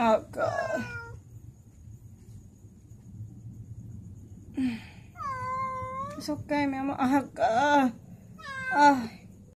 Oh god. It's okay, mama. Oh god. Oh.